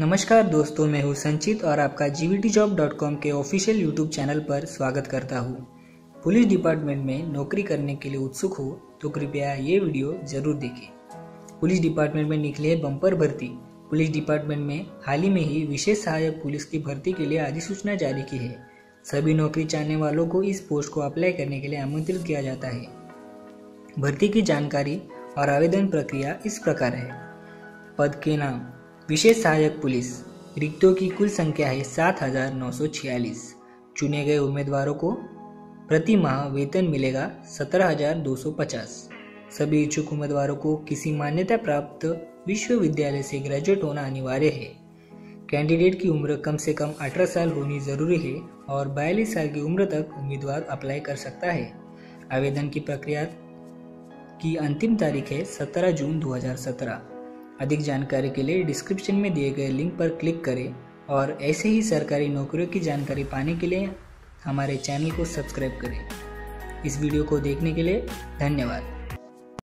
नमस्कार दोस्तों, मैं हूँ संचित और आपका gvtjob.com के ऑफिशियल यूट्यूब चैनल पर स्वागत करता हूँ। पुलिस डिपार्टमेंट में नौकरी करने के लिए उत्सुक हो तो कृपया ये वीडियो ज़रूर देखें। पुलिस डिपार्टमेंट में निकले बम्पर भर्ती। पुलिस डिपार्टमेंट में हाल ही में ही विशेष सहायक पुलिस की भर्ती के लिए अधिसूचना जारी की है। सभी नौकरी चाहने वालों को इस पोस्ट को अप्लाई करने के लिए आमंत्रित किया जाता है। भर्ती की जानकारी और आवेदन प्रक्रिया इस प्रकार है। पद के नाम विशेष सहायक पुलिस, रिक्तों की कुल संख्या है सात हज़ार नौ सौ छियालीस। चुने गए उम्मीदवारों को प्रति माह वेतन मिलेगा सत्रह हज़ार दो सौ पचास। सभी इच्छुक उम्मीदवारों को किसी मान्यता प्राप्त विश्वविद्यालय से ग्रेजुएट होना अनिवार्य है। कैंडिडेट की उम्र कम से कम 18 साल होनी ज़रूरी है और 42 साल की उम्र तक उम्मीदवार अप्लाई कर सकता है। आवेदन की प्रक्रिया की अंतिम तारीख है 17 जून 2017 अधिक जानकारी के लिए डिस्क्रिप्शन में दिए गए लिंक पर क्लिक करें और ऐसे ही सरकारी नौकरियों की जानकारी पाने के लिए हमारे चैनल को सब्सक्राइब करें। इस वीडियो को देखने के लिए धन्यवाद।